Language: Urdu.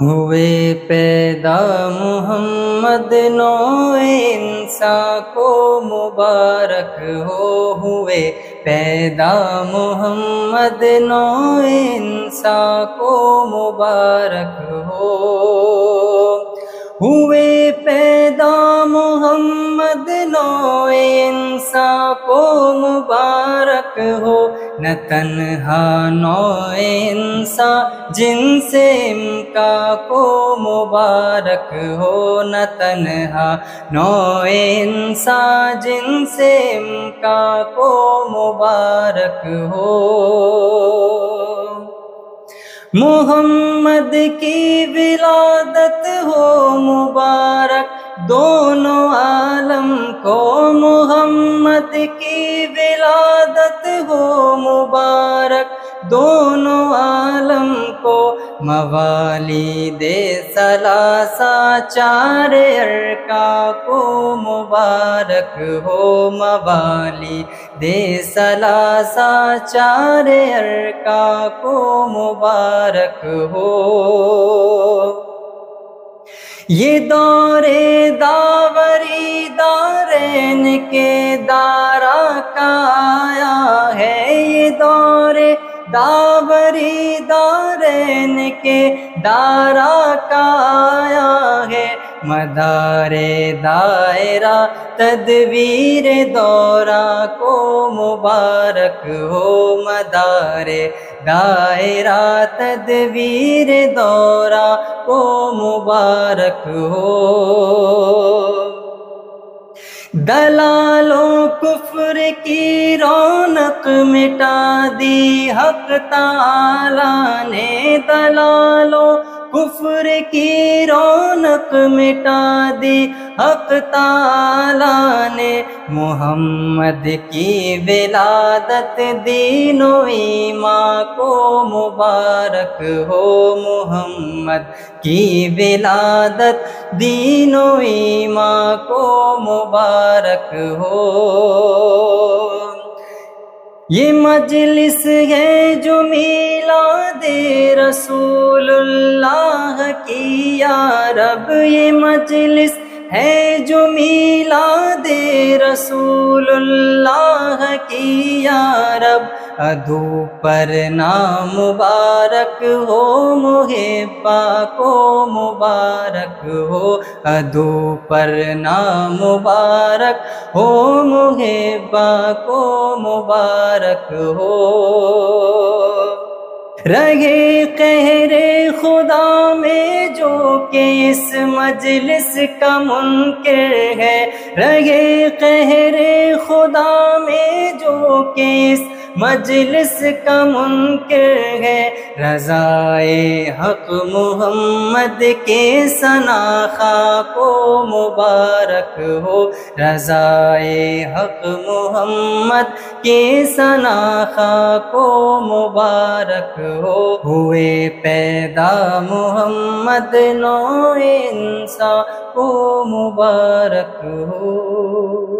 ہوئے پیدا محمد نو انسان کو مبارک ہو، ہوئے پیدا محمد نو انسان کو مبارک ہو۔ ہوئے محمد نو انسان کو مبارک ہو، نہ تنہا نو انسان جن سے کا کو مبارک ہو، نہ تنہا نو انسان جن سے کا کو مبارک ہو۔ محمد کی ولادت ہو مبارک، دونوں کو محمد کی ولادت ہو مبارک، دونوں عالم کو موالی دے سلاسا چار ارکا کو مبارک ہو موالی دے سلاسا چار ارکا کو مبارک ہو۔ یہ دور داوری دارین کے دارا کا آیا ہے یہ دور داوری دارین کے دارا کا آیا ہے مدار دائرہ تدبیر دورہ کو مبارک ہو مدار دائرہ تدبیر دورہ کو مبارک ہو دلالوں کفر کی رونق مٹا دی حق تعالی نے دلالوں کفر کی رونق مٹا دی حق تعالی نے محمد کی ولادت دین و ایمان کو مبارک ہو محمد کی ولادت دین و ایمان کو مبارک ہو۔ یہ مجلس ہے جو میلاد رسول اللہ کی۔ یا رب، یہ مجلس ہے جو میلاد رسول اللہ کی، یا رب ادو پر نام مبارک ہو محبا کو مبارک ہو ادو پر نام مبارک ہو محبا کو مبارک ہو۔ رہے قہر خدا میں جو کہ اس مجلس کا منکر ہے۔ رہے قہر خدا میں جو کہ اس مجلس کا منکر ہے۔ رضائے حق محمد کے سناخا کو مبارک ہو۔ رضائے حق محمد کے سناخا کو مبارک ہو۔ ہوئے پیدا محمد نو انسان کو مبارک ہو۔